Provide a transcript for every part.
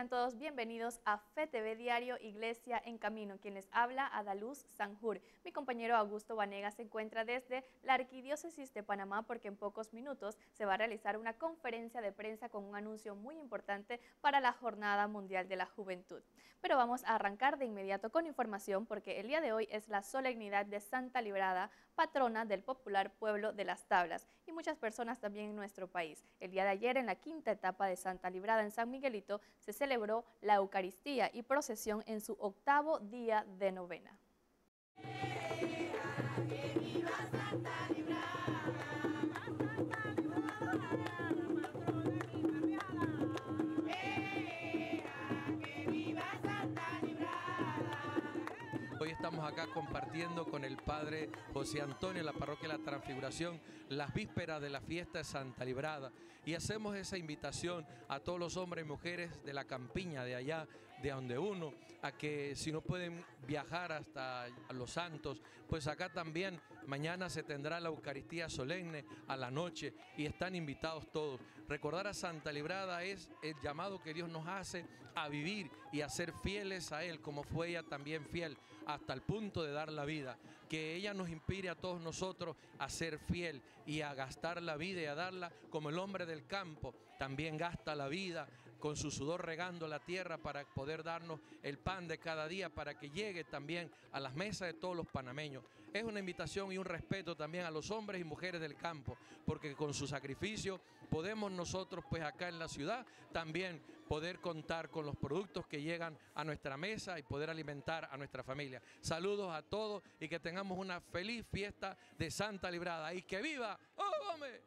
sean todos bienvenidos a FETV Diario Iglesia en Camino. Quien les habla, Adaluz Sanjur. Mi compañero Augusto Vanega se encuentra desde la Arquidiócesis de Panamá porque en pocos minutos se va a realizar una conferencia de prensa con un anuncio muy importante para la Jornada Mundial de la Juventud. Pero vamos a arrancar de inmediato con información porque el día de hoy es la solemnidad de Santa Librada, patrona del popular pueblo de Las Tablas y muchas personas también en nuestro país. El día de ayer, en la quinta etapa de Santa Librada en San Miguelito, se celebró la Eucaristía y procesión en su octavo día de novena. Estamos acá compartiendo con el Padre José Antonio en la parroquia de la Transfiguración las vísperas de la fiesta de Santa Librada. Y hacemos esa invitación a todos los hombres y mujeres de la campiña de allá, de donde uno, a que si no pueden viajar hasta Los Santos, pues acá también mañana se tendrá la Eucaristía solemne a la noche y están invitados todos. Recordar a Santa Librada es el llamado que Dios nos hace a vivir y a ser fieles a Él, como fue ella también fiel hasta el punto de dar la vida. Que ella nos inspire a todos nosotros a ser fiel y a gastar la vida y a darla como el hombre del campo también gasta la vida con su sudor regando la tierra para poder darnos el pan de cada día, para que llegue también a las mesas de todos los panameños. Es una invitación y un respeto también a los hombres y mujeres del campo, porque con su sacrificio podemos nosotros, pues acá en la ciudad, también poder contar con los productos que llegan a nuestra mesa y poder alimentar a nuestra familia. Saludos a todos y que tengamos una feliz fiesta de Santa Librada y que viva. ¡Oh, hombre!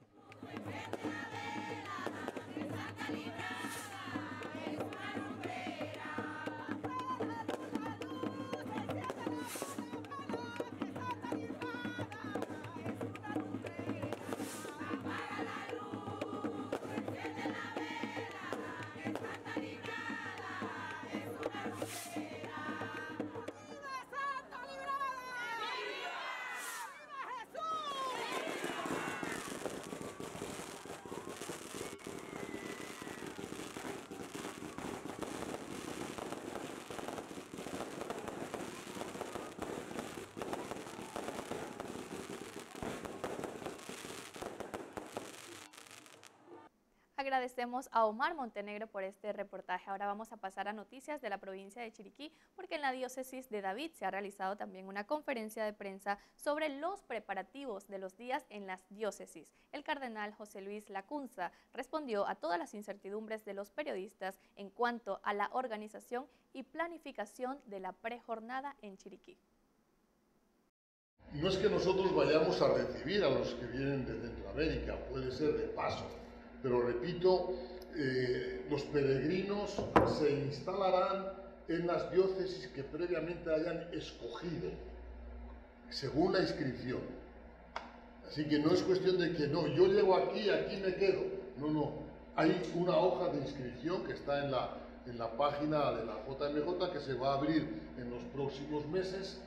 Agradecemos a Omar Montenegro por este reportaje. Ahora vamos a pasar a noticias de la provincia de Chiriquí, porque en la diócesis de David se ha realizado también una conferencia de prensa sobre los preparativos de los días en las diócesis. El cardenal José Luis Lacunza respondió a todas las incertidumbres de los periodistas en cuanto a la organización y planificación de la prejornada en Chiriquí. No es que nosotros vayamos a recibir a los que vienen de Centroamérica, puede ser de paso pero repito, eh, los peregrinos se instalarán en las diócesis que previamente hayan escogido, según la inscripción. Así que no es cuestión de que no, yo llego aquí, aquí me quedo. No, no. Hay una hoja de inscripción que está en la, en la página de la JMJ que se va a abrir en los próximos meses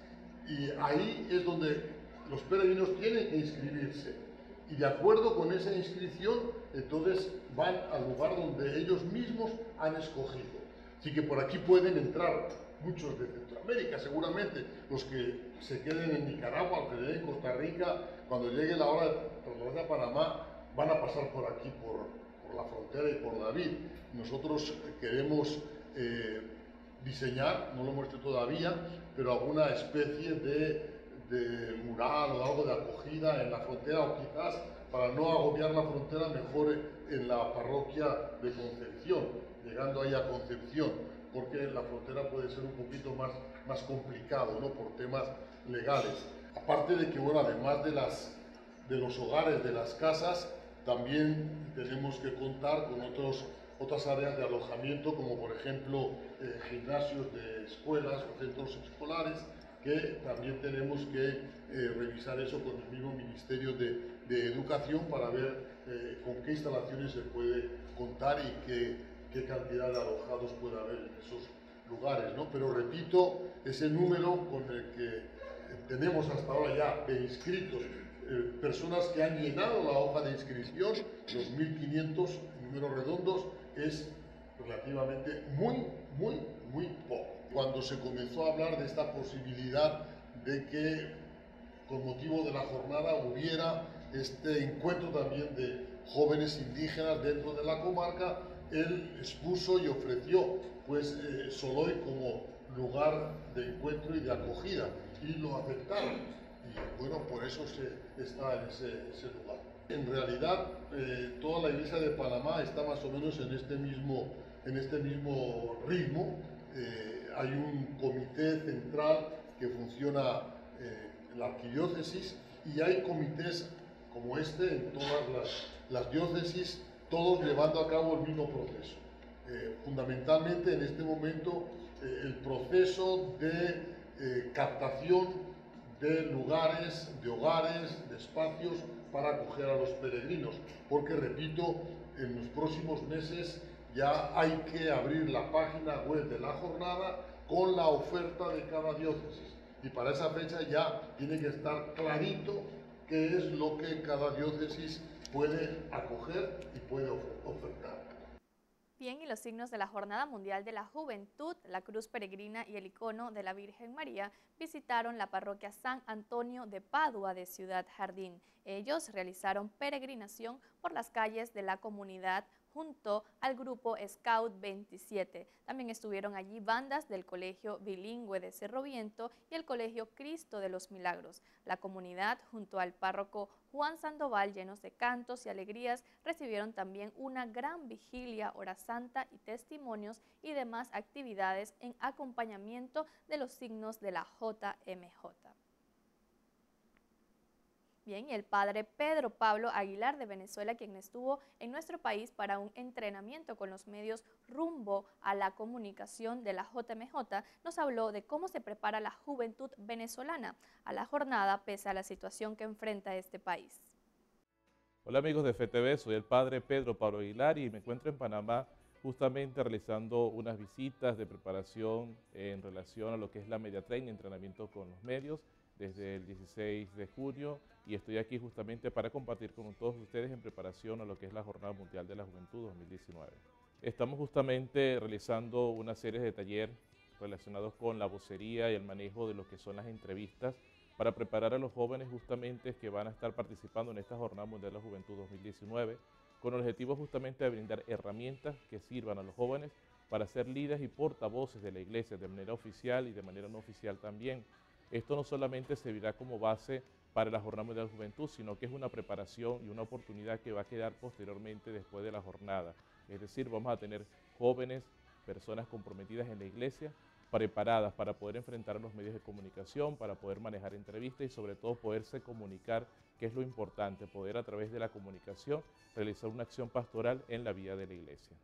y ahí es donde los peregrinos tienen que inscribirse y de acuerdo con esa inscripción, entonces van al lugar donde ellos mismos han escogido. Así que por aquí pueden entrar muchos de Centroamérica, seguramente los que se queden en Nicaragua o que queden en Costa Rica, cuando llegue la hora de a Panamá, van a pasar por aquí, por, por, la frontera y por David. Nosotros queremos eh, diseñar, no lo hemos hecho todavía, pero alguna especie de de mural o algo de acogida en la frontera o quizás para no agobiar la frontera mejor en la parroquia de Concepción, llegando ahí a Concepción, porque la frontera puede ser un poquito más, más complicado ¿no? por temas legales. Aparte de que, bueno, además de, las, de los hogares, de las casas, también tenemos que contar con otros, otras áreas de alojamiento, como por ejemplo eh, gimnasios de escuelas o centros escolares, que también tenemos que eh, revisar eso con el mismo Ministerio de, Educación para ver eh, con qué instalaciones se puede contar y qué, qué, cantidad de alojados puede haber en esos lugares. ¿no? Pero repito, ese número con el que eh, tenemos hasta ahora ya inscritos, personas que han llenado la hoja de inscripción, los 1.500 números redondos, es relativamente muy, muy, muy poco. Cuando se comenzó a hablar de esta posibilidad de que con motivo de la jornada hubiera este encuentro también de jóvenes indígenas dentro de la comarca, él expuso y ofreció pues eh, Soloy como lugar de encuentro y de acogida y lo aceptaron y bueno por eso se está en ese, lugar. En realidad eh, toda la iglesia de Panamá está más o menos en este mismo, en este mismo ritmo. Eh, hay un comité central que funciona en la arquidiócesis y hay comités como este en todas las, las diócesis, todos llevando a cabo el mismo proceso. Eh, fundamentalmente en este momento eh, el proceso de eh, captación de lugares, de hogares, de espacios para acoger a los peregrinos, porque repito, en los próximos meses ya hay que abrir la página web de la jornada con la oferta de cada diócesis. Y para esa fecha ya tiene que estar clarito qué es lo que cada diócesis puede acoger y puede ofertar. Bien, y los signos de la Jornada Mundial de la Juventud, la Cruz Peregrina y el icono de la Virgen María visitaron la parroquia San Antonio de Padua de Ciudad Jardín. Ellos realizaron peregrinación por las calles de la comunidad junto al grupo Scout 27. También estuvieron allí bandas del Colegio Bilingüe de Cerro Viento y el Colegio Cristo de los Milagros. La comunidad, junto al párroco Juan Sandoval, llenos de cantos y alegrías, recibieron también una gran vigilia, hora santa y testimonios y demás actividades en acompañamiento de los signos de la JMJ. Bien, y el padre Pedro Pablo Aguilar de Venezuela, quien estuvo en nuestro país para un entrenamiento con los medios rumbo a la comunicación de la JMJ, nos habló de cómo se prepara la juventud venezolana a la jornada pese a la situación que enfrenta este país. Hola amigos de FTV, soy el padre Pedro Pablo Aguilar y me encuentro en Panamá justamente realizando unas visitas de preparación en relación a lo que es la media training, entrenamiento con los medios desde el 16 de junio y estoy aquí justamente para compartir con todos ustedes en preparación a lo que es la Jornada Mundial de la Juventud 2019. Estamos justamente realizando una serie de talleres relacionados con la vocería y el manejo de lo que son las entrevistas para preparar a los jóvenes justamente que van a estar participando en esta Jornada Mundial de la Juventud 2019 con el objetivo justamente de brindar herramientas que sirvan a los jóvenes para ser líderes y portavoces de la iglesia de manera oficial y de manera no oficial también esto no solamente servirá como base para la Jornada de la Juventud, sino que es una preparación y una oportunidad que va a quedar posteriormente después de la jornada. Es decir, vamos a tener jóvenes, personas comprometidas en la iglesia, preparadas para poder enfrentar a los medios de comunicación, para poder manejar entrevistas y sobre todo poderse comunicar, que es lo importante, poder a través de la comunicación realizar una acción pastoral en la vida de la iglesia.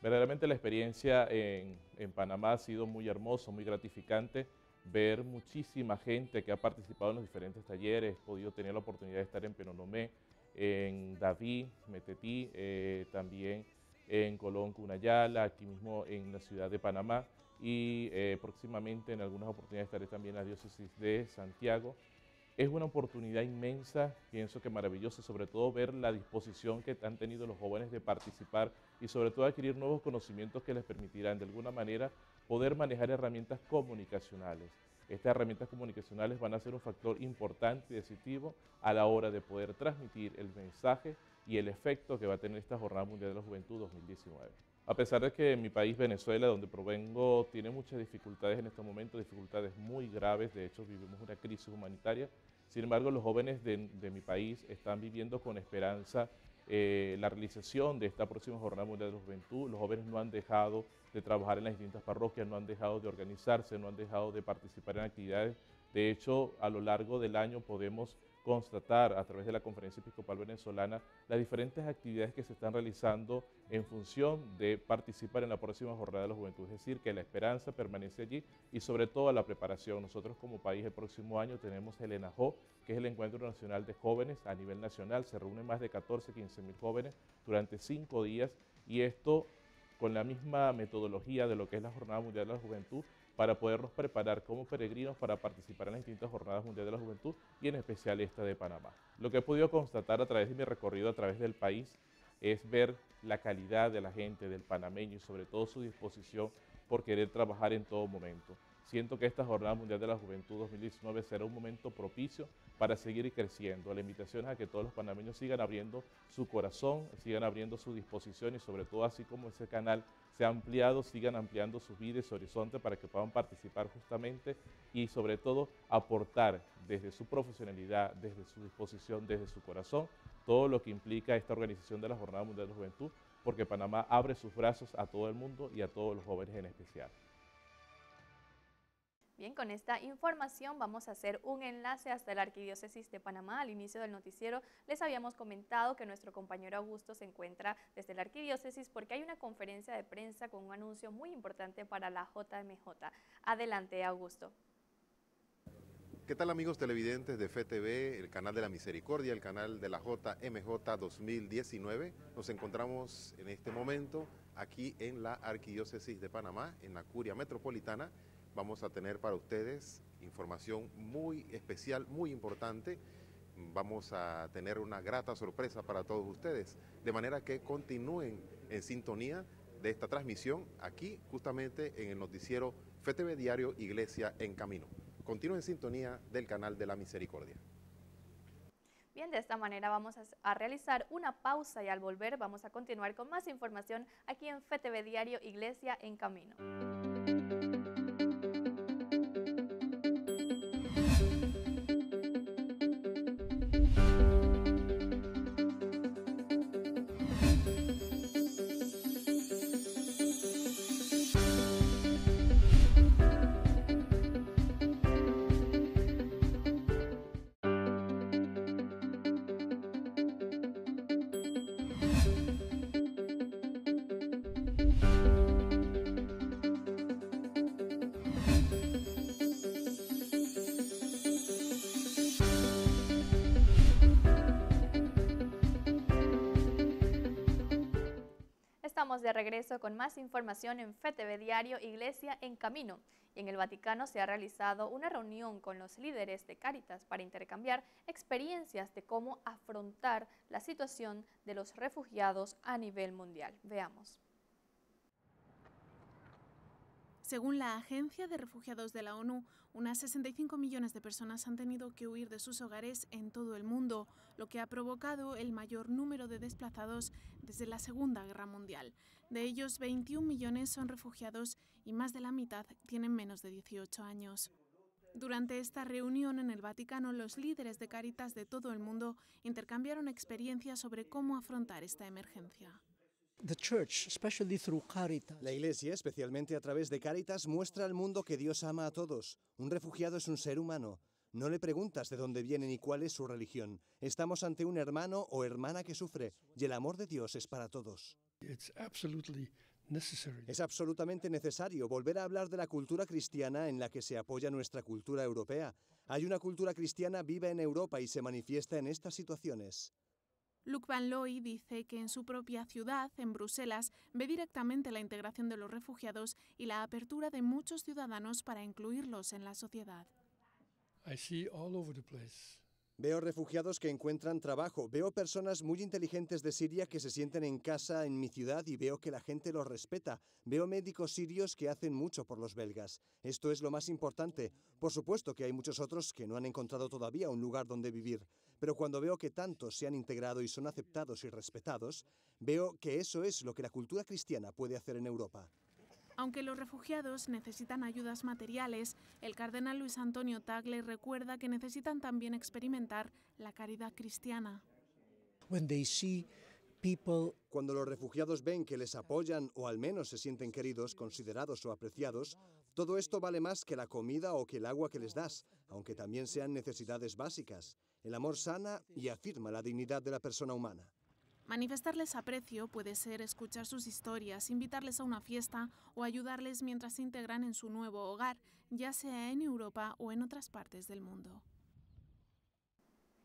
Verdaderamente la experiencia en, en Panamá ha sido muy hermosa, muy gratificante ver muchísima gente que ha participado en los diferentes talleres, he podido tener la oportunidad de estar en Penonomé, en David, Metetí, eh, también en Colón, Cunayala, aquí mismo en la ciudad de Panamá y eh, próximamente en algunas oportunidades estaré también en la diócesis de Santiago. Es una oportunidad inmensa, pienso que maravillosa, sobre todo ver la disposición que han tenido los jóvenes de participar y sobre todo adquirir nuevos conocimientos que les permitirán de alguna manera poder manejar herramientas comunicacionales. Estas herramientas comunicacionales van a ser un factor importante y decisivo a la hora de poder transmitir el mensaje y el efecto que va a tener esta Jornada Mundial de la Juventud 2019. A pesar de que mi país, Venezuela, donde provengo, tiene muchas dificultades en este momento, dificultades muy graves, de hecho vivimos una crisis humanitaria, sin embargo los jóvenes de, mi país están viviendo con esperanza eh, la realización de esta próxima Jornada Mundial de la Juventud. Los jóvenes no han dejado de trabajar en las distintas parroquias, no han dejado de organizarse, no han dejado de participar en actividades. De hecho, a lo largo del año podemos constatar a través de la Conferencia Episcopal Venezolana las diferentes actividades que se están realizando en función de participar en la próxima jornada de la juventud. Es decir, que la esperanza permanece allí y sobre todo la preparación. Nosotros como país el próximo año tenemos el ENAJO, que es el Encuentro Nacional de Jóvenes a nivel nacional. Se reúnen más de 14, 15 mil jóvenes durante cinco días y esto con la misma metodología de lo que es la Jornada Mundial de la Juventud para podernos preparar como peregrinos para participar en las distintas jornadas mundiales de la juventud y en especial esta de Panamá. Lo que he podido constatar a través de mi recorrido a través del país es ver la calidad de la gente, del panameño y sobre todo su disposición por querer trabajar en todo momento. Siento que esta Jornada Mundial de la Juventud 2019 será un momento propicio para seguir creciendo. La invitación es a que todos los panameños sigan abriendo su corazón, sigan abriendo su disposición y sobre todo así como ese canal se ha ampliado, sigan ampliando sus vidas y su horizonte para que puedan participar justamente y sobre todo aportar desde su profesionalidad, desde su disposición, desde su corazón, todo lo que implica esta organización de la Jornada Mundial de la Juventud, porque Panamá abre sus brazos a todo el mundo y a todos los jóvenes en especial. Bien, con esta información vamos a hacer un enlace hasta la Arquidiócesis de Panamá. Al inicio del noticiero les habíamos comentado que nuestro compañero Augusto se encuentra desde la Arquidiócesis porque hay una conferencia de prensa con un anuncio muy importante para la JMJ. Adelante, Augusto. ¿Qué tal amigos televidentes de FTV, el canal de la Misericordia, el canal de la JMJ 2019? Nos encontramos en este momento aquí en la Arquidiócesis de Panamá, en la Curia Metropolitana, vamos a tener para ustedes información muy especial, muy importante. Vamos a tener una grata sorpresa para todos ustedes, de manera que continúen en sintonía de esta transmisión aquí justamente en el noticiero FTV Diario Iglesia en Camino. Continúen en sintonía del canal de la Misericordia. Bien, de esta manera vamos a, realizar una pausa y al volver vamos a continuar con más información aquí en FTV Diario Iglesia en Camino. Regreso con más información en FTV Diario Iglesia en Camino. Y en el Vaticano se ha realizado una reunión con los líderes de Cáritas para intercambiar experiencias de cómo afrontar la situación de los refugiados a nivel mundial. Veamos. Según la Agencia de Refugiados de la ONU, unas 65 millones de personas han tenido que huir de sus hogares en todo el mundo, lo que ha provocado el mayor número de desplazados desde la Segunda Guerra Mundial. De ellos, 21 millones son refugiados y más de la mitad tienen menos de 18 años. Durante esta reunión en el Vaticano, los líderes de Caritas de todo el mundo intercambiaron experiencias sobre cómo afrontar esta emergencia. La Iglesia, especialmente a través de Caritas, muestra al mundo que Dios ama a todos. Un refugiado es un ser humano. No le preguntas de dónde viene ni cuál es su religión. Estamos ante un hermano o hermana que sufre y el amor de Dios es para todos. Es absolutamente necesario volver a hablar de la cultura cristiana en la que se apoya nuestra cultura europea. Hay una cultura cristiana viva en Europa y se manifiesta en estas situaciones. Luc Van Looy dice que en su propia ciudad, en Bruselas, ve directamente la integración de los refugiados y la apertura de muchos ciudadanos para incluirlos en la sociedad. Veo refugiados que encuentran trabajo, veo personas muy inteligentes de Siria que se sienten en casa en mi ciudad y veo que la gente los respeta. Veo médicos sirios que hacen mucho por los belgas. Esto es lo más importante. Por supuesto que hay muchos otros que no han encontrado todavía un lugar donde vivir, pero cuando veo que tantos se han integrado y son aceptados y respetados, veo que eso es lo que la cultura cristiana puede hacer en Europa. Aunque los refugiados necesitan ayudas materiales, el cardenal Luis Antonio Tagle recuerda que necesitan también experimentar la caridad cristiana. Cuando los refugiados ven que les apoyan o al menos se sienten queridos, considerados o apreciados, todo esto vale más que la comida o que el agua que les das, aunque también sean necesidades básicas. El amor sana y afirma la dignidad de la persona humana. Manifestarles aprecio puede ser escuchar sus historias, invitarles a una fiesta o ayudarles mientras se integran en su nuevo hogar, ya sea en Europa o en otras partes del mundo.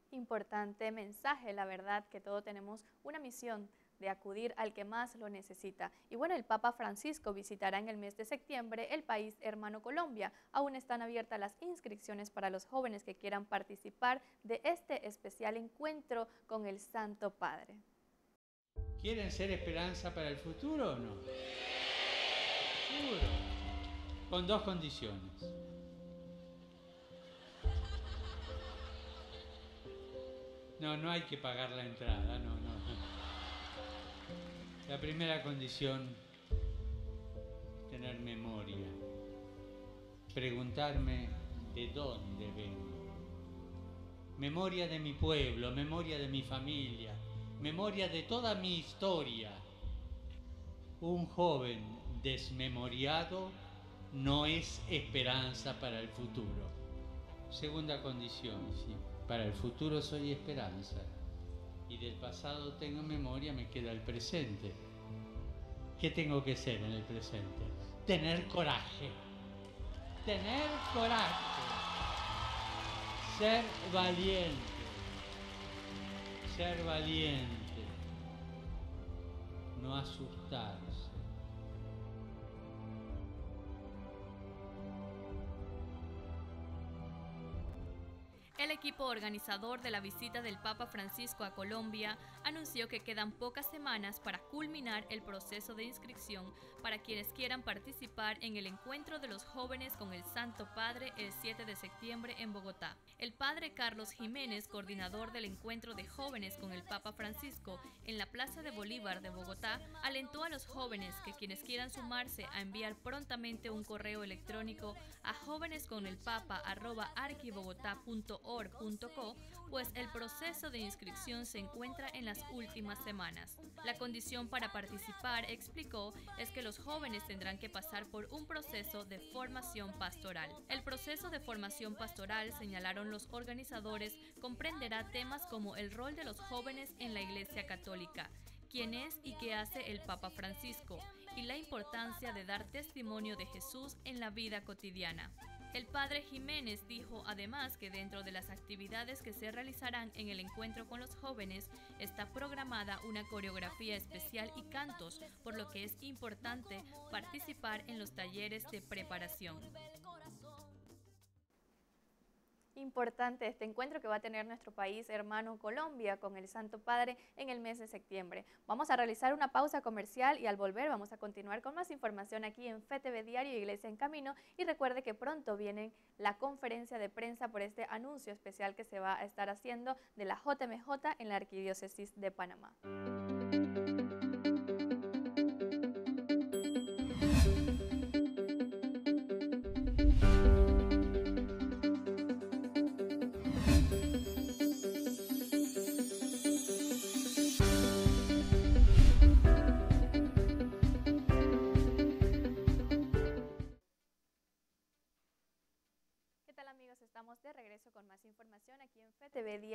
Importante mensaje, la verdad que todos tenemos una misión de acudir al que más lo necesita. Y bueno, el Papa Francisco visitará en el mes de septiembre el país hermano Colombia. Aún están abiertas las inscripciones para los jóvenes que quieran participar de este especial encuentro con el Santo Padre. ¿Quieren ser esperanza para el futuro o no? Seguro. Con dos condiciones. No, no hay que pagar la entrada, no, no. La primera condición, tener memoria. Preguntarme de dónde vengo. Memoria de mi pueblo, memoria de mi familia, memoria de toda mi historia. Un joven desmemoriado no es esperanza para el futuro. Segunda condición, sí. Para el futuro soy esperanza. Y del pasado tengo memoria, me queda el presente. ¿Qué tengo que ser en el presente? Tener coraje. Tener coraje. Ser valiente. Ser valiente. No asustarse. El equipo organizador de la visita del Papa Francisco a Colombia anunció que quedan pocas semanas para culminar el proceso de inscripción para quienes quieran participar en el encuentro de los jóvenes con el Santo Padre el 7 de septiembre en Bogotá. El padre Carlos Jiménez, coordinador del encuentro de jóvenes con el Papa Francisco en la Plaza de Bolívar de Bogotá, alentó a los jóvenes que quienes quieran sumarse a enviar prontamente un correo electrónico a jóvenesconelpapa.arquibogotá.org pues el proceso de inscripción se encuentra en las últimas semanas. La condición para participar, explicó, es que los jóvenes tendrán que pasar por un proceso de formación pastoral. El proceso de formación pastoral, señalaron los organizadores, comprenderá temas como el rol de los jóvenes en la Iglesia Católica, quién es y qué hace el Papa Francisco, y la importancia de dar testimonio de Jesús en la vida cotidiana. El padre Jiménez dijo además que dentro de las actividades que se realizarán en el encuentro con los jóvenes está programada una coreografía especial y cantos, por lo que es importante participar en los talleres de preparación importante este encuentro que va a tener nuestro país hermano Colombia con el Santo Padre en el mes de septiembre. Vamos a realizar una pausa comercial y al volver vamos a continuar con más información aquí en FTV Diario Iglesia en Camino y recuerde que pronto viene la conferencia de prensa por este anuncio especial que se va a estar haciendo de la JMJ en la Arquidiócesis de Panamá.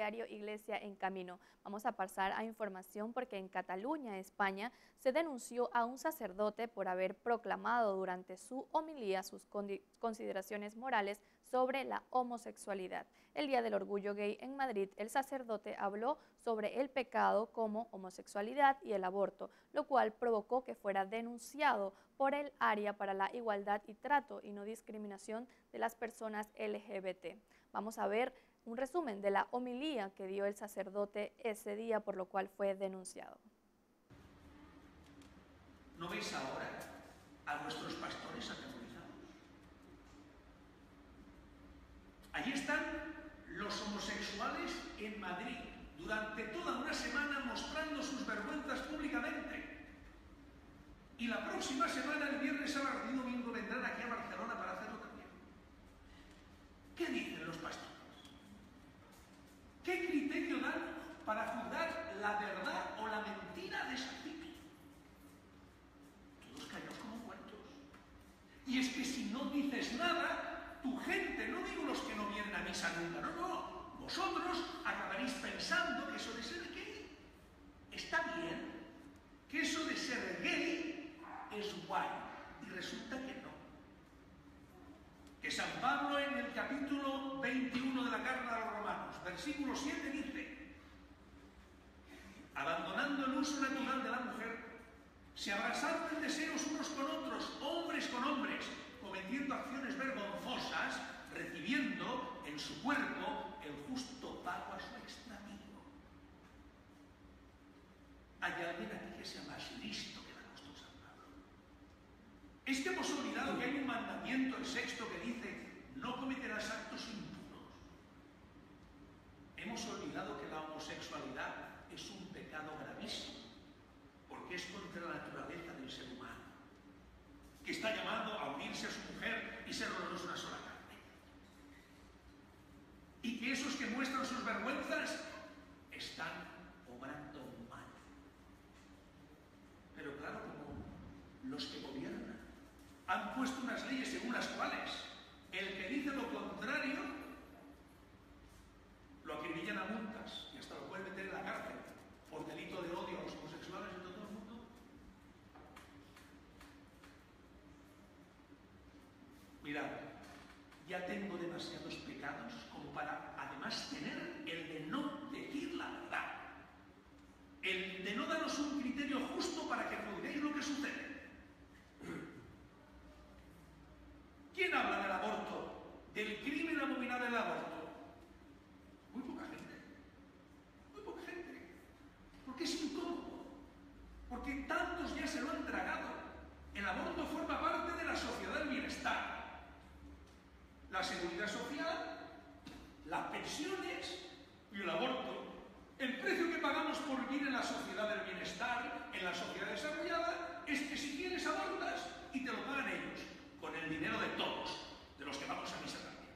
Diario Iglesia en Camino. Vamos a pasar a información porque en Cataluña, España, se denunció a un sacerdote por haber proclamado durante su homilía sus consideraciones morales sobre la homosexualidad. El Día del Orgullo Gay en Madrid, el sacerdote habló sobre el pecado como homosexualidad y el aborto, lo cual provocó que fuera denunciado por el Área para la Igualdad y Trato y No Discriminación de las Personas LGBT. Vamos a ver un resumen de la homilía que dio el sacerdote ese día, por lo cual fue denunciado. ¿No veis ahora a nuestros pastores Allí están los homosexuales en Madrid, durante toda una semana mostrando sus vergüenzas públicamente. Y la próxima semana, el viernes, sábado y domingo, vendrán aquí a Barcelona para hacerlo también. ¿Qué dicen los pastores? ¿Qué criterio dan para juzgar la verdad o la mentira de esa cita? Todos callados como cuentos. Y es que si no dices nada, tu gente, no digo los que no vienen a misa nunca, no, no, vosotros acabaréis pensando que eso de ser gay está bien, que eso de ser gay es guay, y resulta que no. Que San Pablo en el capítulo 21 de la carta de los romanos, versículo 7 dice, abandonando el uso natural de la mujer, se abrazaron en deseos unos con otros, hombres con hombres, cometiendo acciones vergonzosas, recibiendo en su cuerpo el justo pago a su extravío. ¿Hay alguien aquí iglesia más listo que el apóstol San Pablo. Es que hemos olvidado que hay un el sexto, que dice, no cometerás actos impuros. Hemos olvidado que la homosexualidad es un pecado gravísimo, porque es contra la naturaleza del ser humano, que está llamado a unirse a su mujer y ser los dos una sola carne. Y que esos que muestran sus vergüenzas están obrando mal. Pero claro, como los que gobiernan han puesto unas leyes según las cuales el que dice lo contrario lo acribillan a multas y hasta lo pueden meter en la cárcel por delito de odio a los homosexuales de todo el mundo. Mirad, ya tengo demasiados pecados como para además tener el de no decir la verdad. El de no daros un criterio justo para que juzguéis lo que sucede. ¿Quién habla del aborto? Del crimen abominable del aborto. Muy poca gente. Muy poca gente. Porque es incómodo. Porque tantos ya se lo han tragado. El aborto forma parte de la sociedad del bienestar. La seguridad social, las pensiones y el aborto. El precio que pagamos por vivir en la sociedad del bienestar, en la sociedad desarrollada, es que si quieres abortas y te lo pagan ellos, con el dinero de todos, de los que vamos a misa también.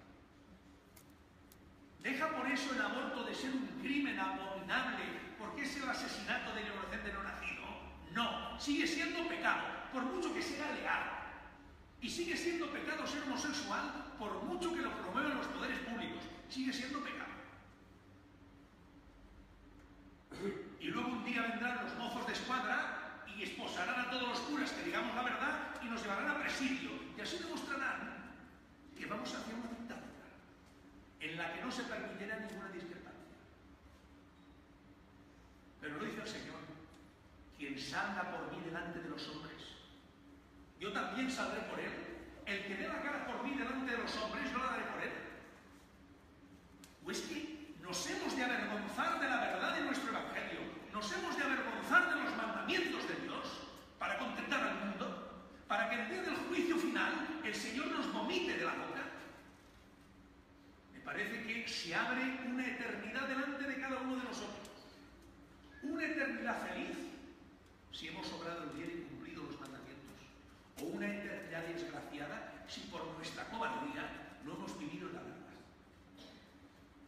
Deja por eso el aborto de ser un crimen abominable, porque es el asesinato del inocente no nacido. No, sigue siendo pecado, por mucho que sea legal. Y sigue siendo pecado ser homosexual, por mucho que lo promuevan los poderes públicos. Sigue siendo pecado. Y luego un día vendrán los mozos de escuadra y esposarán a todos los curas que digamos la verdad y nos llevarán a presidio. Y así demostrarán que vamos hacia una dictadura en la que no se permitirá ninguna discrepancia. Pero lo dice el Señor, quien salga por mí delante de los hombres, yo también saldré por él. El que dé la cara por mí delante de los hombres, yo la daré por él. ¿O es que nos hemos de avergonzar de la verdad de nuestro Evangelio? ¿Nos hemos de avergonzar de los mandamientos de Dios para contentar al mundo? ¿Para que el día del juicio final el Señor nos vomite de la boca? Me parece que se abre una eternidad delante de cada uno de nosotros. Una eternidad feliz si hemos obrado el bien y cumplido los mandamientos. O una eternidad desgraciada si por nuestra cobardía no hemos vivido la verdad.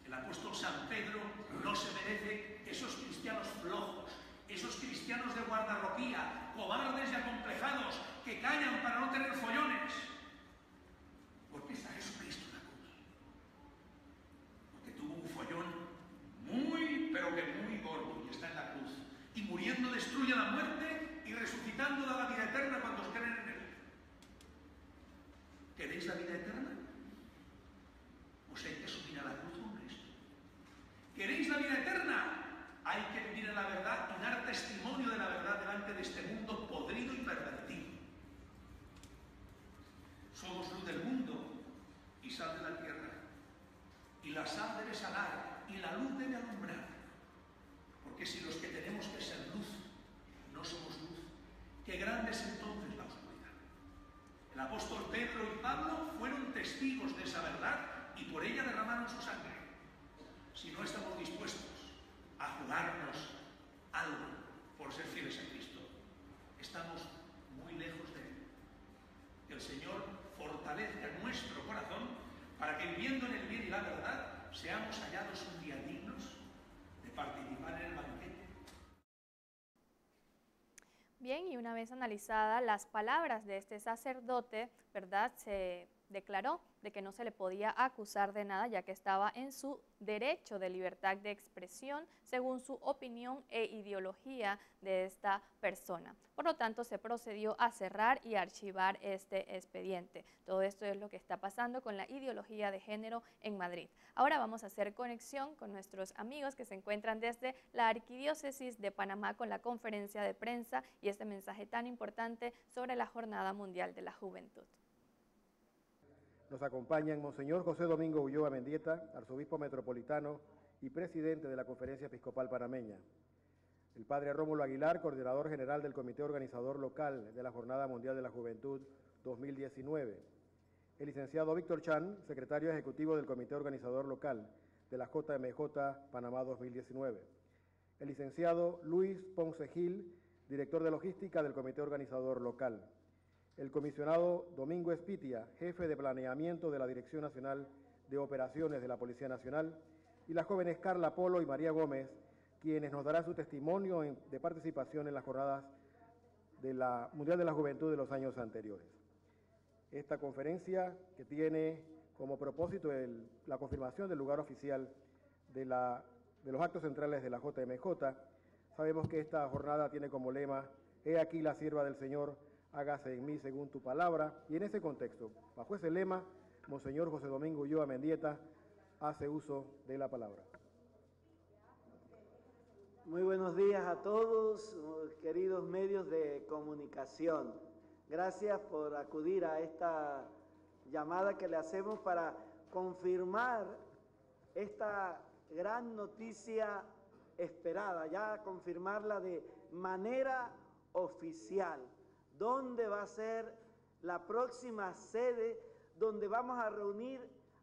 El apóstol San Pedro no se merece esos cristianos flojos, esos cristianos de guardarropía, cobardes y acomplejados, que callan para no tener follones. ¿Por qué está Jesucristo en la cruz? Porque tuvo un follón muy, pero que muy gordo y está en la cruz. Y muriendo destruye la muerte y resucitando da la vida eterna cuando os creen en él. ¿Queréis la vida eterna? Pues hay que subir a la cruz con Cristo. ¿Queréis la vida eterna? Hay que vivir en la verdad y dar testimonio de la verdad delante de este mundo podrido y pervertido. Somos luz del mundo y sal de la tierra. Y la sal debe salar y la luz debe alumbrar. Porque si los que tenemos que ser luz no somos luz, qué grande es entonces la oscuridad. El apóstol Pedro y Pablo fueron testigos de esa verdad y por ella derramaron su sangre. Si no estamos dispuestos a jugarnos algo por ser fieles a Cristo, estamos muy lejos de Él. Que el Señor fortalezca nuestro corazón para viviendo en el bien y la verdad seamos hallados un día dignos de participar en el banquete. Bien, y una vez analizadas las palabras de este sacerdote, ¿verdad? Se declaró de que no se le podía acusar de nada ya que estaba en su derecho de libertad de expresión según su opinión e ideología de esta persona. Por lo tanto, se procedió a cerrar y archivar este expediente. Todo esto es lo que está pasando con la ideología de género en Madrid. Ahora vamos a hacer conexión con nuestros amigos que se encuentran desde la Arquidiócesis de Panamá con la conferencia de prensa y este mensaje tan importante sobre la Jornada Mundial de la Juventud. Nos acompañan Monseñor José Domingo Ulloa Mendieta, arzobispo metropolitano y presidente de la Conferencia Episcopal Panameña. el padre Rómulo Aguilar, coordinador general del Comité Organizador Local de la Jornada Mundial de la Juventud 2019, el licenciado Víctor Chan, secretario ejecutivo del Comité Organizador Local de la JMJ Panamá 2019, el licenciado Luis Ponce Gil, director de logística del Comité Organizador Local, el comisionado Domingo Espitia, jefe de planeamiento de la Dirección Nacional de Operaciones de la Policía Nacional, y las jóvenes Carla Polo y María Gómez, quienes nos darán su testimonio de participación en las jornadas de la Mundial de la Juventud de los años anteriores. Esta conferencia, que tiene como propósito la confirmación del lugar oficial de, de los actos centrales de la JMJ, sabemos que esta jornada tiene como lema, He aquí la sierva del Señor, hágase en mí según tu palabra, y en ese contexto, bajo ese lema, Monseñor José Domingo Ulloa Mendieta hace uso de la palabra. Muy buenos días a todos, queridos medios de comunicación. Gracias por acudir a esta llamada que le hacemos para confirmar esta gran noticia esperada, ya confirmarla de manera oficial. ¿Dónde va a ser la próxima sede donde vamos a reunir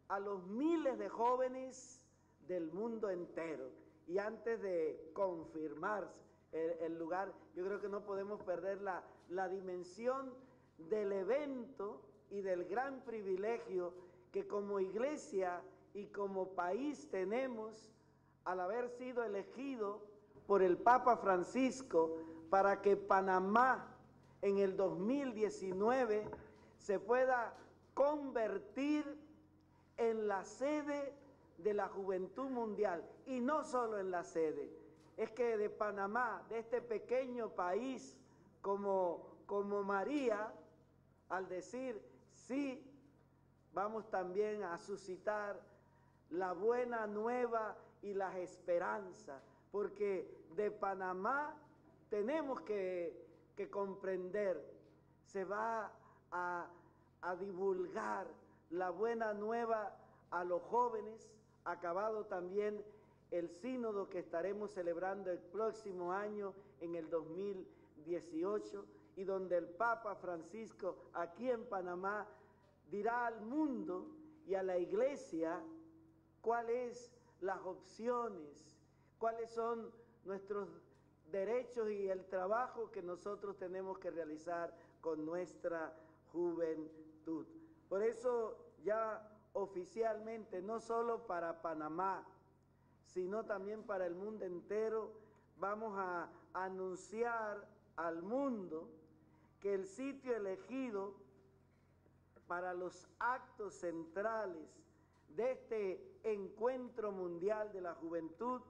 a los miles de jóvenes del mundo entero? y antes de confirmarse el, lugar, yo creo que no podemos perder la, la dimensión del evento y del gran privilegio que como iglesia y como país tenemos al haber sido elegido por el Papa Francisco para que Panamá en el 2019 se pueda convertir en la sede de la juventud mundial y no solo en la sede. Es que de Panamá, de este pequeño país como, como María, al decir sí, vamos también a suscitar la buena nueva y las esperanzas, porque de Panamá tenemos que, que comprender, se va a, divulgar la buena nueva a los jóvenes, acabado también el sínodo que estaremos celebrando el próximo año en el 2018 y donde el Papa Francisco aquí en Panamá dirá al mundo y a la iglesia cuáles las opciones, cuáles son nuestros derechos y el trabajo que nosotros tenemos que realizar con nuestra juventud. Por eso ya oficialmente, no solo para Panamá, sino también para el mundo entero, vamos a anunciar al mundo que el sitio elegido para los actos centrales de este encuentro mundial de la juventud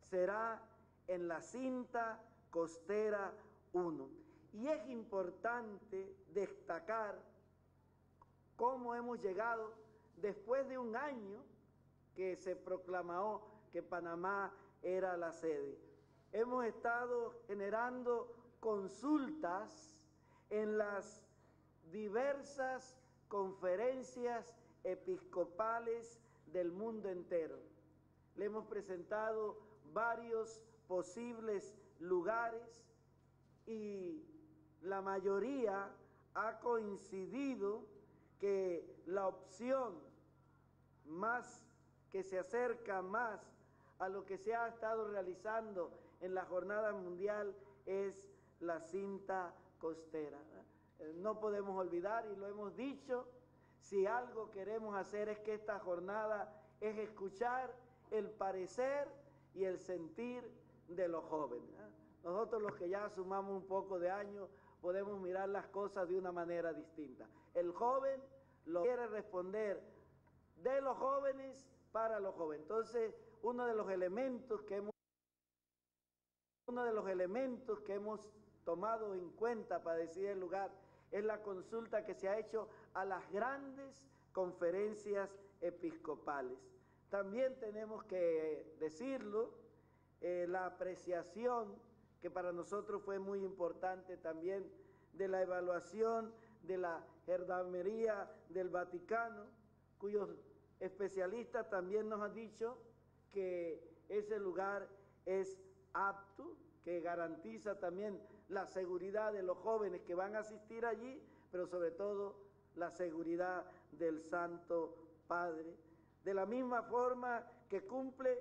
será en la cinta costera 1. Y es importante destacar cómo hemos llegado después de un año que se proclamó que Panamá era la sede. Hemos estado generando consultas en las diversas conferencias episcopales del mundo entero. Le hemos presentado varios posibles lugares y la mayoría ha coincidido que la opción más que se acerca más a lo que se ha estado realizando en la jornada mundial es la cinta costera. Eh, no podemos olvidar, y lo hemos dicho, si algo queremos hacer es que esta jornada es escuchar el parecer y el sentir de los jóvenes. ¿eh? Nosotros los que ya sumamos un poco de años podemos mirar las cosas de una manera distinta. El joven lo quiere responder de los jóvenes para los jóvenes. Entonces, uno de los elementos que hemos uno de los elementos que hemos tomado en cuenta para decidir el lugar es la consulta que se ha hecho a las grandes conferencias episcopales. También tenemos que decirlo, eh, la apreciación que para nosotros fue muy importante también de la evaluación de la Gendarmería del Vaticano, cuyos especialistas también nos han dicho que ese lugar es apto que garantiza también la seguridad de los jóvenes que van a asistir allí, pero sobre todo la seguridad del Santo Padre. De la misma forma que cumple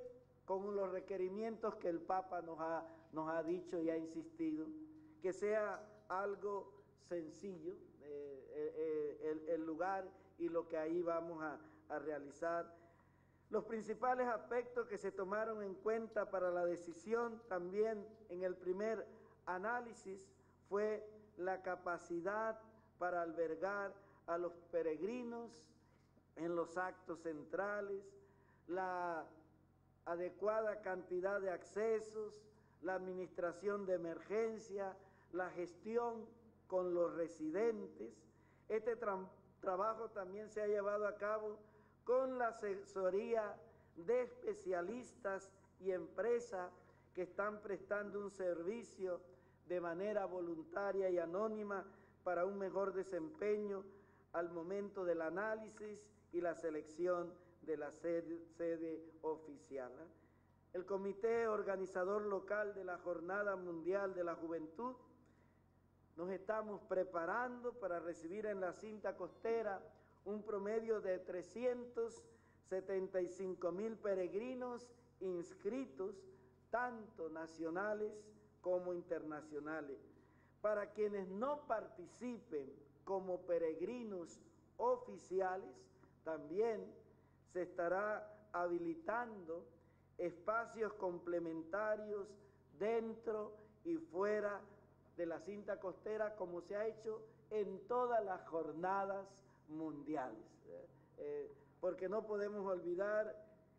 con los requerimientos que el Papa nos ha, nos ha dicho y ha insistido, que sea algo sencillo, eh, eh, eh, el, el, lugar y lo que ahí vamos a, a realizar. Los principales aspectos que se tomaron en cuenta para la decisión también en el primer análisis fue la capacidad para albergar a los peregrinos en los actos centrales, la adecuada cantidad de accesos, la administración de emergencia, la gestión con los residentes. Este tra trabajo también se ha llevado a cabo con la asesoría de especialistas y empresas que están prestando un servicio de manera voluntaria y anónima para un mejor desempeño al momento del análisis y la selección de la sede, sede oficial. El Comité Organizador Local de la Jornada Mundial de la Juventud nos estamos preparando para recibir en la cinta costera un promedio de 375 mil peregrinos inscritos, tanto nacionales como internacionales. Para quienes no participen como peregrinos oficiales, también se estará habilitando espacios complementarios dentro y fuera de la cinta costera como se ha hecho en todas las jornadas mundiales. ¿eh? Eh, porque no podemos olvidar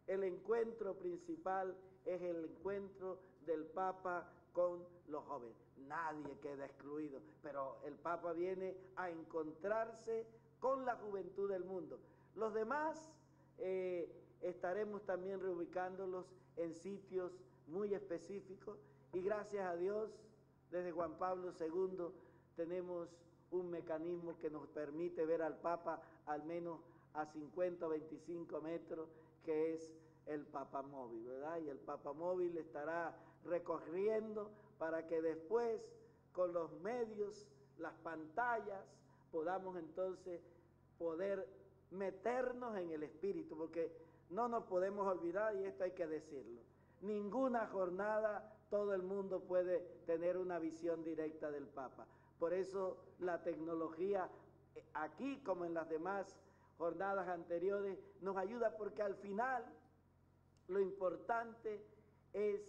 el encuentro principal es el encuentro del Papa con los jóvenes. Nadie queda excluido, pero el Papa viene a encontrarse con la juventud del mundo. Los demás eh, estaremos también reubicándolos en sitios muy específicos y gracias a Dios, desde Juan Pablo II tenemos un mecanismo que nos permite ver al Papa al menos a 50 o 25 metros, que es el Papa móvil, ¿verdad? Y el Papa móvil estará recorriendo para que después, con los medios, las pantallas, podamos entonces poder meternos en el espíritu, porque no nos podemos olvidar, y esto hay que decirlo, ninguna jornada todo el mundo puede tener una visión directa del Papa. Por eso la tecnología, eh, aquí como en las demás jornadas anteriores, nos ayuda porque al final lo importante es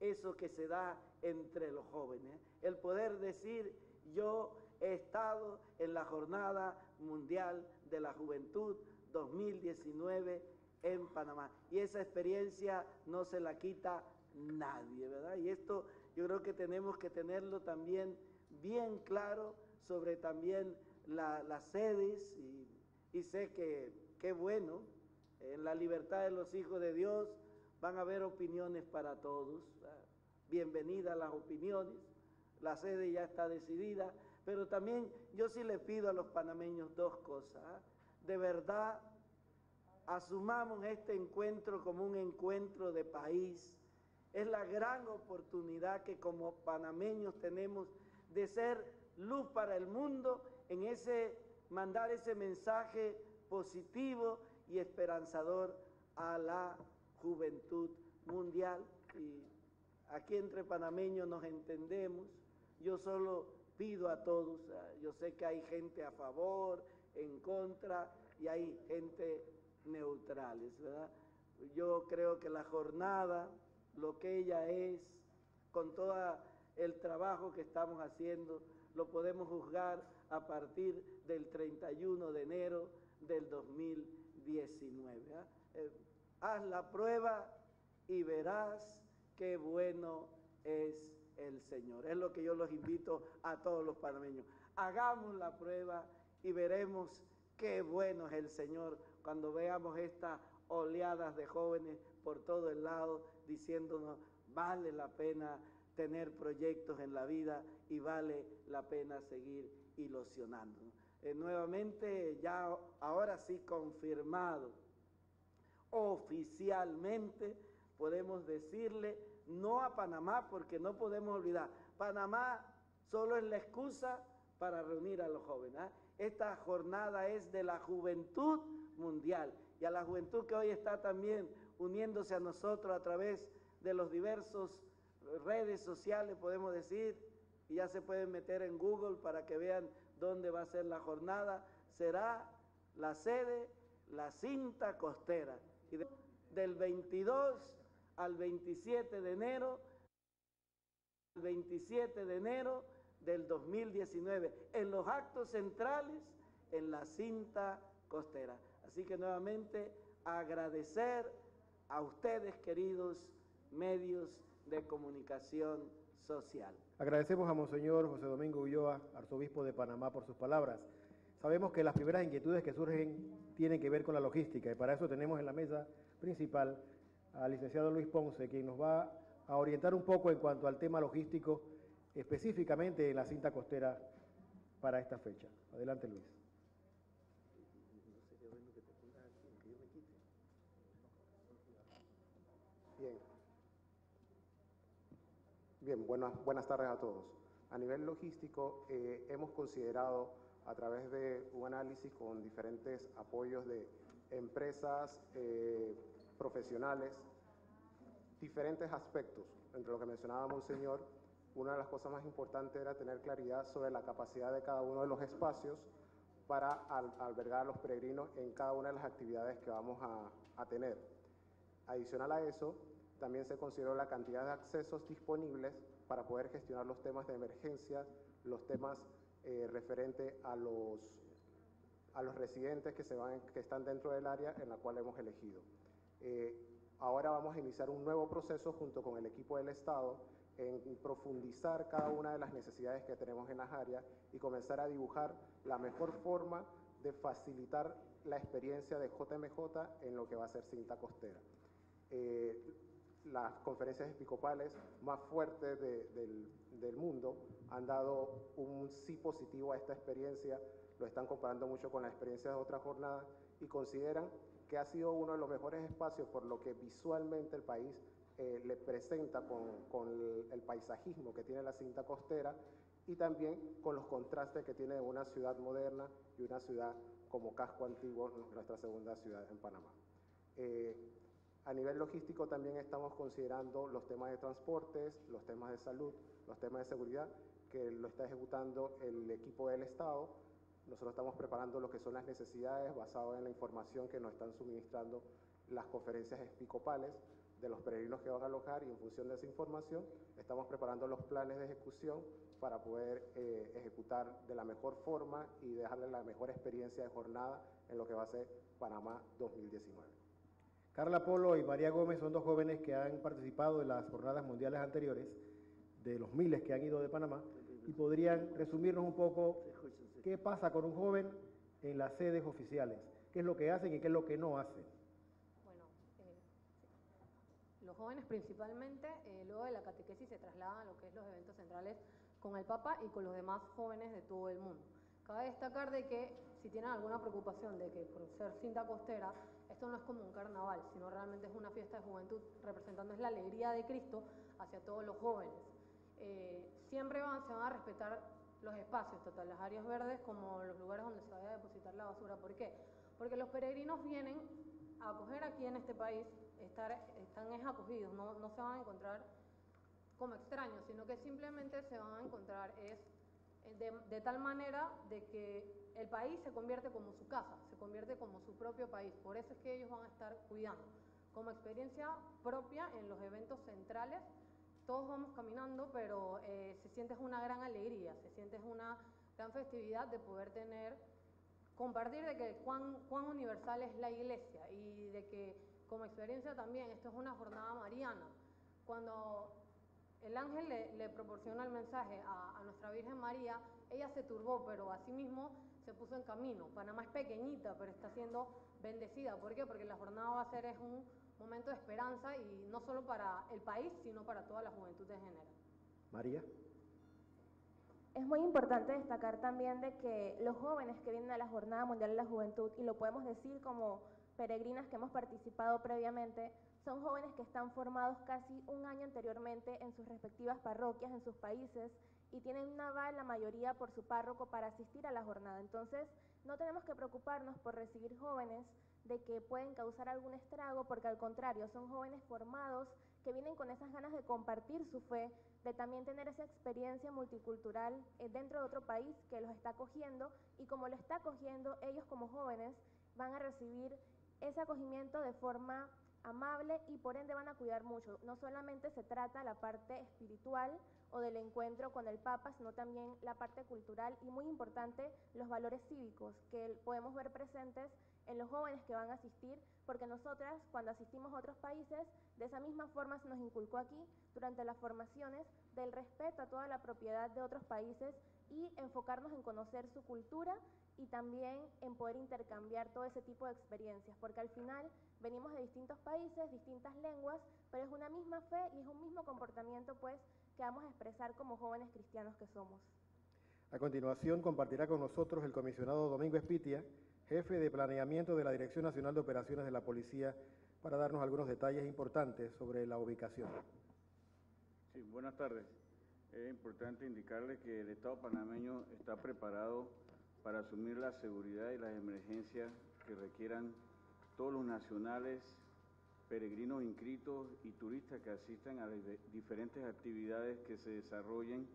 eso que se da entre los jóvenes. El poder decir, yo he estado en la Jornada Mundial de la Juventud 2019 en Panamá. Y esa experiencia no se la quita nadie, ¿verdad? Y esto yo creo que tenemos que tenerlo también bien claro sobre también la, las sedes y, y sé que qué bueno, en la libertad de los hijos de Dios van a haber opiniones para todos. Bienvenidas las opiniones, la sede ya está decidida, pero también yo sí le pido a los panameños dos cosas. ¿ah? De verdad, asumamos este encuentro como un encuentro de país. Es la gran oportunidad que como panameños tenemos de ser luz para el mundo en ese mandar ese mensaje positivo y esperanzador a la juventud mundial. Y aquí entre panameños nos entendemos. Yo solo pido a todos, yo sé que hay gente a favor, en contra y hay gente neutrales, ¿verdad? Yo creo que la jornada, lo que ella es, con todo el trabajo que estamos haciendo, lo podemos juzgar a partir del 31 de enero del 2019. ¿eh? Eh, haz la prueba y verás qué bueno es el Señor. Es lo que yo los invito a todos los panameños. Hagamos la prueba y veremos qué bueno es el Señor cuando veamos estas oleadas de jóvenes por todo el lado diciéndonos, vale la pena tener proyectos en la vida y vale la pena seguir ilusionando. Eh, nuevamente, ya ahora sí confirmado, oficialmente podemos decirle no a Panamá, porque no podemos olvidar, Panamá solo es la excusa para reunir a los jóvenes. ¿ah? Esta jornada es de la juventud mundial y a la juventud que hoy está también uniéndose a nosotros a través de los diversos redes sociales, podemos decir, y ya se pueden meter en Google para que vean dónde va a ser la jornada. Será la sede, la cinta costera. Y del 22 al 27 de enero, 27 de enero del 2019, en los actos centrales en la cinta costera. Así que nuevamente agradecer a ustedes, queridos medios de comunicación social. Agradecemos a Monseñor José Domingo Ulloa, arzobispo de Panamá, por sus palabras. Sabemos que las primeras inquietudes que surgen tienen que ver con la logística y para eso tenemos en la mesa principal al licenciado Luis Ponce, quien nos va a orientar un poco en cuanto al tema logístico, específicamente en la cinta costera para esta fecha. Adelante, Luis. Bien. Bien, buenas, buenas tardes a todos. A nivel logístico, eh, hemos considerado a través de un análisis con diferentes apoyos de empresas eh, profesionales, diferentes aspectos. Entre lo que mencionaba Monseñor, una de las cosas más importantes era tener claridad sobre la capacidad de cada uno de los espacios para albergar a los peregrinos en cada una de las actividades que vamos a, a tener. Adicional a eso, también se consideró la cantidad de accesos disponibles para poder gestionar los temas de emergencia, los temas eh, referentes a los, a los residentes que, se van, que están dentro del área en la cual hemos elegido. Eh, ahora vamos a iniciar un nuevo proceso junto con el equipo del Estado en profundizar cada una de las necesidades que tenemos en las áreas y comenzar a dibujar la mejor forma de facilitar la experiencia de JMJ en lo que va a ser cinta costera. Eh, las conferencias episcopales más fuertes del, del, mundo han dado un sí positivo a esta experiencia, lo están comparando mucho con la experiencia de otras jornadas y consideran que ha sido uno de los mejores espacios por lo que visualmente el país eh, le presenta con, el, paisajismo que tiene la cinta costera y también con los contrastes que tiene una ciudad moderna y una ciudad como casco antiguo, nuestra segunda ciudad en Panamá. Eh, a nivel logístico también estamos considerando los temas de transportes, los temas de salud, los temas de seguridad, que lo está ejecutando el equipo del Estado. Nosotros estamos preparando lo que son las necesidades basadas en la información que nos están suministrando las conferencias episcopales de los peregrinos que van a alojar y en función de esa información estamos preparando los planes de ejecución para poder eh, ejecutar de la mejor forma y dejarle la mejor experiencia de jornada en lo que va a ser Panamá 2019. Carla Polo y María Gómez son dos jóvenes que han participado en las jornadas mundiales anteriores, de los miles que han ido de Panamá, y podrían resumirnos un poco qué pasa con un joven en las sedes oficiales, qué es lo que hacen y qué es lo que no hacen. Bueno, eh, los jóvenes principalmente, eh, luego de la catequesis, se trasladan a lo que es los eventos centrales con el Papa y con los demás jóvenes de todo el mundo. Cabe destacar de que si tienen alguna preocupación de que por ser cinta costera esto no es como un carnaval, sino realmente es una fiesta de juventud representando es la alegría de Cristo hacia todos los jóvenes. Eh, siempre van, se van a respetar los espacios, tanto las áreas verdes como los lugares donde se vaya a depositar la basura. ¿Por qué? Porque los peregrinos vienen a acoger aquí en este país, estar, están es acogidos, no, no se van a encontrar como extraños, sino que simplemente se van a encontrar es de, de, tal manera de que el país se convierte como su casa, se convierte como su propio país. Por eso es que ellos van a estar cuidando. Como experiencia propia en los eventos centrales, todos vamos caminando, pero eh, se siente una gran alegría, se siente una gran festividad de poder tener, compartir de que cuán, cuán universal es la iglesia y de que como experiencia también esto es una jornada mariana. Cuando el ángel le, le proporciona el mensaje a, a, nuestra Virgen María, ella se turbó, pero asimismo se puso en camino. Panamá es pequeñita, pero está siendo bendecida. ¿Por qué? Porque la jornada va a ser es un momento de esperanza y no solo para el país, sino para toda la juventud en general. María. Es muy importante destacar también de que los jóvenes que vienen a la Jornada Mundial de la Juventud, y lo podemos decir como peregrinas que hemos participado previamente, Son jóvenes que están formados casi un año anteriormente en sus respectivas parroquias, en sus países, y tienen un aval la mayoría por su párroco para asistir a la jornada. Entonces, no tenemos que preocuparnos por recibir jóvenes de que pueden causar algún estrago, porque al contrario, son jóvenes formados que vienen con esas ganas de compartir su fe, de también tener esa experiencia multicultural eh, dentro de otro país que los está acogiendo y como lo está acogiendo, ellos como jóvenes van a recibir ese acogimiento de forma amable y por ende van a cuidar mucho. No solamente se trata la parte espiritual o del encuentro con el Papa, sino también la parte cultural y muy importante los valores cívicos que podemos ver presentes en los jóvenes que van a asistir, porque nosotras cuando asistimos a otros países, de esa misma forma se nos inculcó aquí durante las formaciones del respeto a toda la propiedad de otros países y enfocarnos en conocer su cultura y también en poder intercambiar todo ese tipo de experiencias, porque al final venimos de distintos países, distintas lenguas, pero es una misma fe y es un mismo comportamiento pues que vamos a expresar como jóvenes cristianos que somos. A continuación compartirá con nosotros el comisionado Domingo Espitia, jefe de planeamiento de la Dirección Nacional de Operaciones de la Policía, para darnos algunos detalles importantes sobre la ubicación. Sí, buenas tardes. Es importante indicarle que el Estado panameño está preparado para asumir la seguridad y las emergencias que requieran todos los nacionales, peregrinos inscritos y turistas que asistan a las diferentes actividades que se desarrollen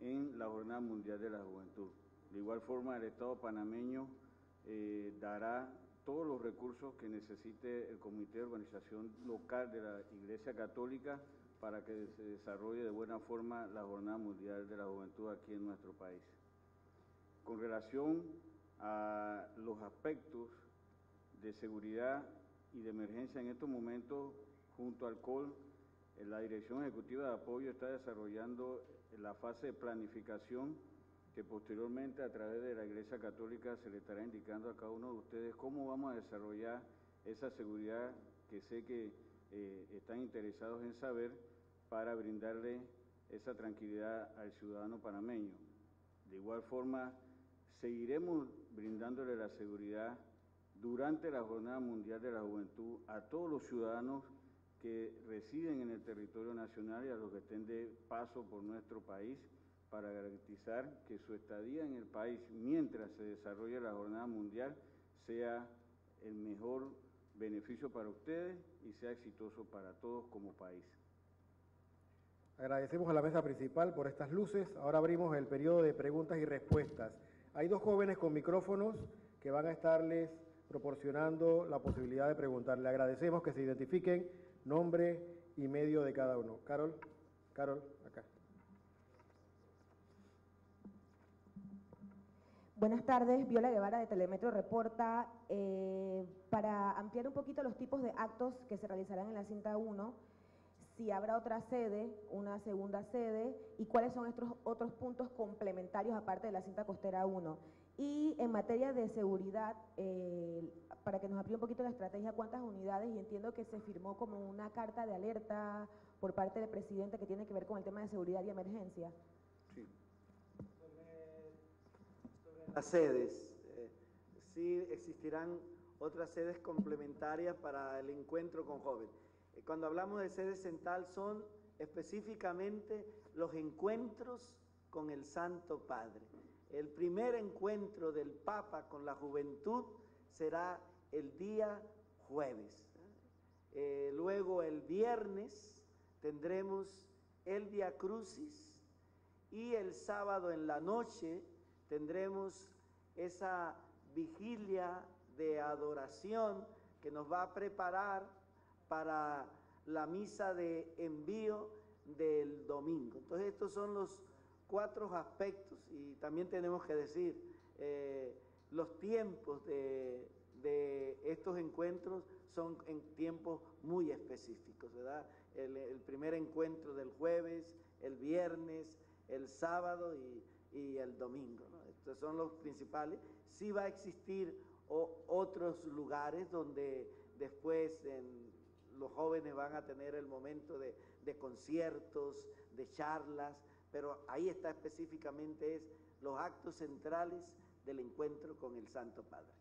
en la Jornada Mundial de la Juventud. De igual forma, el Estado panameño eh, dará todos los recursos que necesite el Comité de Organización Local de la Iglesia Católica para que se desarrolle de buena forma la Jornada Mundial de la Juventud aquí en nuestro país. Con relación a los aspectos de seguridad y de emergencia en estos momentos, junto al COL, la Dirección Ejecutiva de Apoyo está desarrollando la fase de planificación que posteriormente a través de la Iglesia Católica se le estará indicando a cada uno de ustedes cómo vamos a desarrollar esa seguridad que sé que eh, están interesados en saber para brindarle esa tranquilidad al ciudadano panameño. De igual forma, seguiremos brindándole la seguridad durante la Jornada Mundial de la Juventud a todos los ciudadanos que residen en el territorio nacional y a los que estén de paso por nuestro país para garantizar que su estadía en el país mientras se desarrolla la jornada mundial sea el mejor beneficio para ustedes y sea exitoso para todos como país. Agradecemos a la mesa principal por estas luces. Ahora abrimos el periodo de preguntas y respuestas. Hay dos jóvenes con micrófonos que van a estarles proporcionando la posibilidad de preguntar. Le agradecemos que se identifiquen nombre y medio de cada uno. Carol, Carol. Buenas tardes, Viola Guevara de Telemetro reporta eh, para ampliar un poquito los tipos de actos que se realizarán en la cinta 1, si habrá otra sede, una segunda sede y cuáles son estos otros puntos complementarios aparte de la cinta costera 1. Y en materia de seguridad, eh, para que nos amplíe un poquito la estrategia, cuántas unidades, y entiendo que se firmó como una carta de alerta por parte del presidente que tiene que ver con el tema de seguridad y emergencia. Sí las sedes. Eh, sí existirán otras sedes complementarias para el encuentro con jóvenes. Eh, cuando hablamos de sede central son específicamente los encuentros con el Santo Padre. El primer encuentro del Papa con la juventud será el día jueves. Eh, luego el viernes tendremos el Via Crucis y el sábado en la noche tendremos esa vigilia de adoración que nos va a preparar para la misa de envío del domingo. Entonces estos son los cuatro aspectos y también tenemos que decir eh, los tiempos de, estos encuentros son en tiempos muy específicos, ¿verdad? El primer encuentro del jueves, el viernes, el sábado y y el domingo. Estos son los principales. Sí va a existir otros lugares donde después los jóvenes van a tener el momento de, conciertos, de charlas, pero ahí está específicamente es los actos centrales del encuentro con el Santo Padre.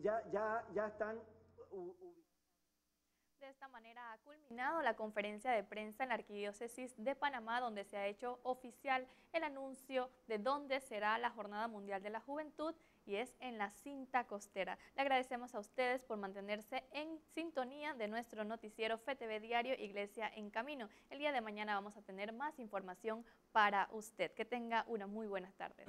Ya, ya, ya están De esta manera ha culminado la conferencia de prensa en la Arquidiócesis de Panamá, donde se ha hecho oficial el anuncio de dónde será la Jornada Mundial de la Juventud y es en la cinta costera. Le agradecemos a ustedes por mantenerse en sintonía de nuestro noticiero FTV Diario Iglesia en Camino. El día de mañana vamos a tener más información para usted. Que tenga una muy buenas tardes.